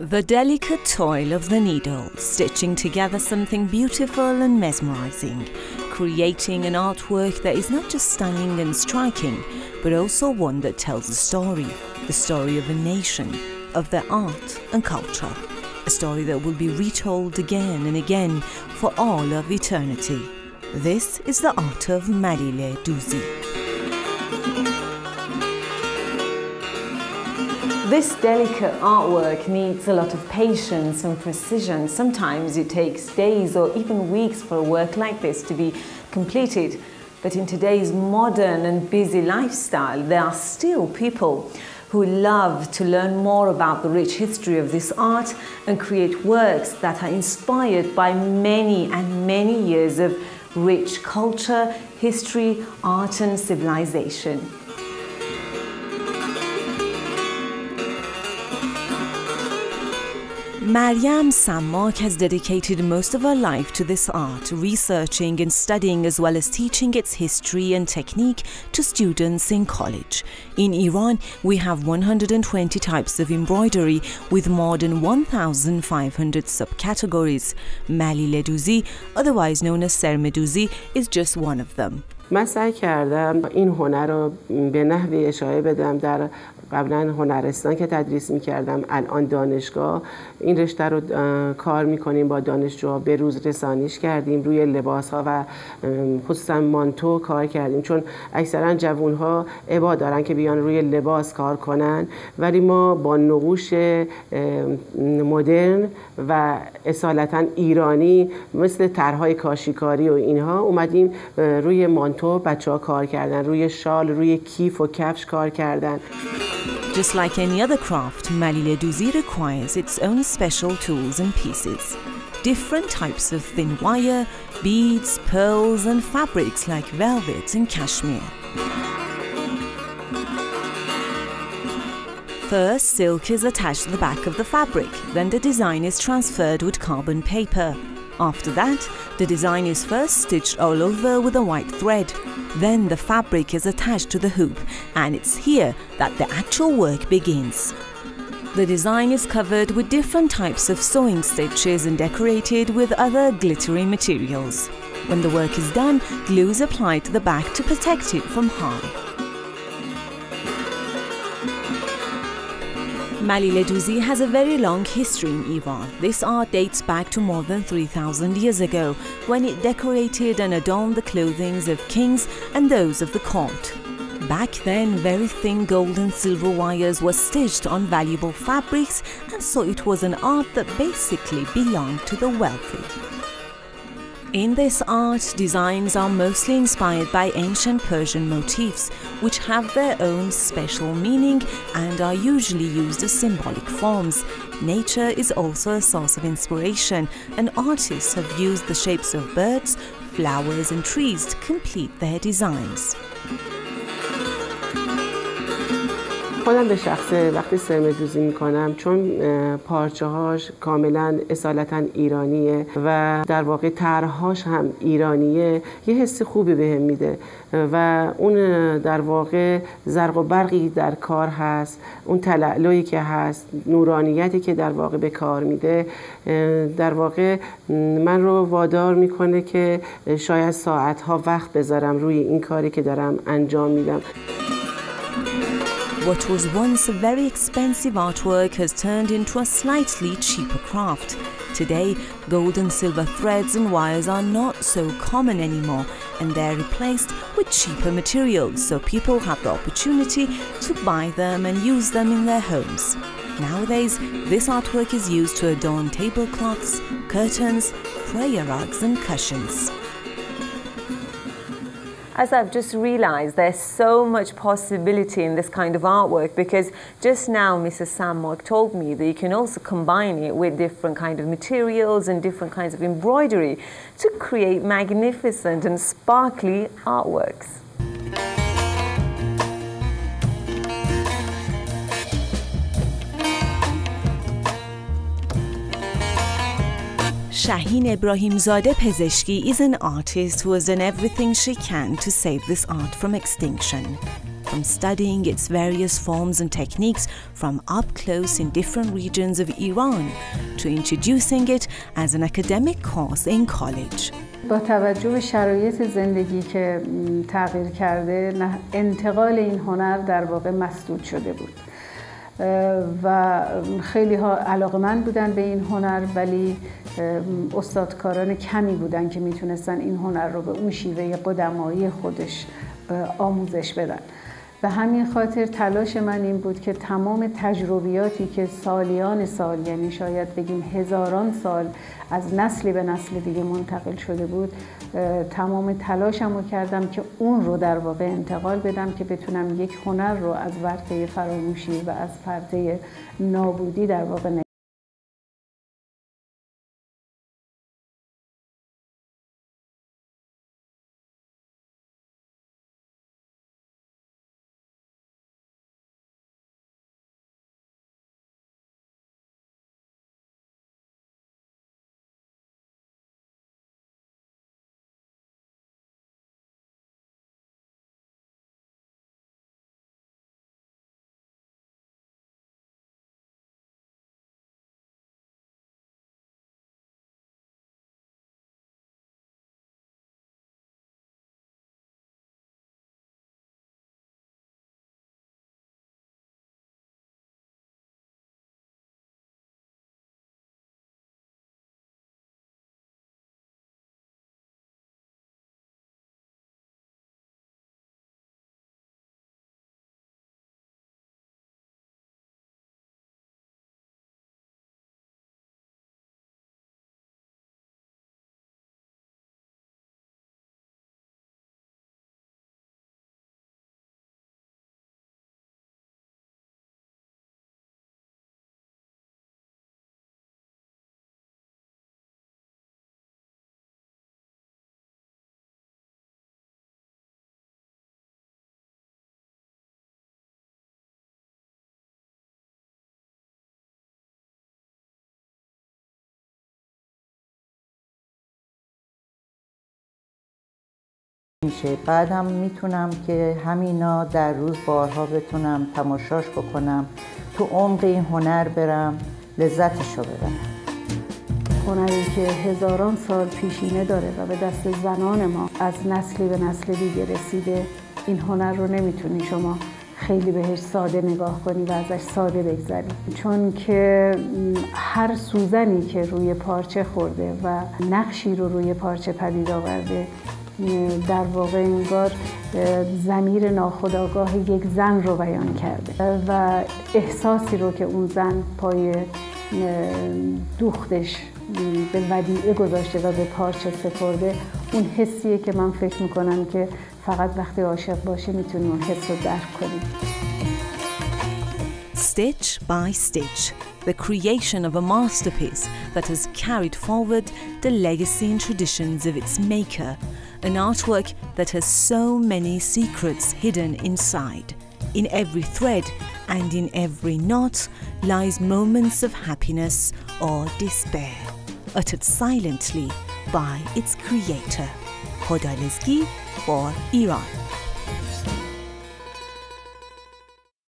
The delicate toil of the needle, stitching together something beautiful and mesmerizing, creating an artwork that is not just stunning and striking, but also one that tells a story the story of a nation, of their art and culture. A story that will be retold again and again for all of eternity. This is the art of Malile Douzi. This delicate artwork needs a lot of patience and precision. Sometimes it takes days or even weeks for a work like this to be completed. But in today's modern and busy lifestyle, there are still people who love to learn more about the rich history of this art and create works that are inspired by many and many years of rich culture, history, art, and civilization. Mariam Sammak has dedicated most of her life to this art, researching and studying as well as teaching its history and technique to students in college. In Iran, we have 120 types of embroidery with more than 1,500 subcategories. Malile Douzi, otherwise known as Sermeh Doozi, is just one of them. من سعی کردم این هنر رو به نحوی اشاره بدم در قبلا هنرستان که تدریس می‌کردم الان دانشگاه. این رشته رو کار می‌کنیم با دانشجوها. به روز رسانیش کردیم روی لباس ها و خصوصا مانتو کار کردیم. چون اکثرا جوون ها عبا دارن که بیان روی لباس کار کنن. ولی ما با نقوش مدرن و اصالتا ایرانی مثل طرحهای کاشیکاری و اینها اومدیم روی مانتو بچه ها کار کردن روی شال روی کیف و کفش کار کردن. Just like any other craft, Malile Douzi requires its own special tools and pieces. Different types of thin wire, beads, pearls, and fabrics like velvet and cashmere. First, silk is attached to the back of the fabric, then the design is transferred with carbon paper. After that, the design is first stitched all over with a white thread. Then the fabric is attached to the hoop and it's here that the actual work begins. The design is covered with different types of sewing stitches and decorated with other glittery materials. When the work is done, glue is applied to the back to protect it from harm. Malile Douzi has a very long history in Iran. This art dates back to more than 3,000 years ago, when it decorated and adorned the clothing of kings and those of the court. Back then, very thin gold and silver wires were stitched on valuable fabrics, and so it was an art that basically belonged to the wealthy. In this art, designs are mostly inspired by ancient Persian motifs, which have their own special meaning and are usually used as symbolic forms. Nature is also a source of inspiration, and artists have used the shapes of birds, flowers, and trees to complete their designs. خودم به شخص وقتی سرمه دوزی می‌کنم چون پارچه هاش کاملا اصالتا ایرانیه و در واقع طرحهاش هم ایرانیه یه حس خوبی بهم میده و اون در واقع زرق و برقی در کار هست اون تلعلوی که هست نورانیتی که در واقع به کار میده در واقع من رو وادار می‌کنه که شاید ساعتها وقت بذارم روی این کاری که دارم انجام میدم. What was once a very expensive artwork has turned into a slightly cheaper craft. Today, gold and silver threads and wires are not so common anymore and they're replaced with cheaper materials so people have the opportunity to buy them and use them in their homes. Nowadays, this artwork is used to adorn tablecloths, curtains, prayer rugs and cushions. As I've just realized there's so much possibility in this kind of artwork because just now Mrs. Sammak told me that you can also combine it with different kind of materials and different kinds of embroidery to create magnificent and sparkly artworks. Shaheen Ibrahimzadeh Pezeshki is an artist who has done everything she can to save this art from extinction. from studying its various forms and techniques from up close in different regions of Iran to introducing it as an academic course in college. با توجه به شرایط زندگی که تغییر کرده انتقال این هنر در واقع مسدود شده بود و خیلی ها علاقه من بودن به این هنر ولی استادکاران کمی بودن که می‌تونستن این هنر رو به اون شیوه قدمایی خودش آموزش بدن. به همین خاطر تلاش من این بود که تمام تجربیاتی که سالیان سال یعنی شاید بگیم هزاران سال از نسلی به نسل دیگه منتقل شده بود تمام تلاشم رو کردم که اون رو در واقع انتقال بدم که بتونم یک هنر رو از ورطه فراموشی و از پرده نابودی در واقع میشه. بعدم می‌تونم که همینا در روز بارها بتونم تماشاش بکنم. تو عمق این هنر برم لذتش رو ببرم. هنری که هزاران سال پیشینه داره و به دست زنان ما از نسلی به نسل دیگه رسیده این هنر رو نمی‌تونی شما خیلی بهش ساده نگاه کنی و ازش ساده بگذری. چون که هر سوزنی که روی پارچه خورده و نقشی رو روی پارچه پدید آورده در واقع انگار زمیر ناخداگاه یک زن رو بیان کرده. و احساسی رو که اون زن پای دوختش به ودیعه گذاشته و به پارچه سپرده اون حسیه که من فکر می‌کنم که فقط وقتی عاشق باشه می‌تونی اون حس رو درک کنی. Stitch by stitch, the creation of a masterpiece that has carried forward the legacy and traditions of its maker. An artwork that has so many secrets hidden inside. In every thread and in every knot lies moments of happiness or despair, uttered silently by its creator. Hodalesgi for Iran.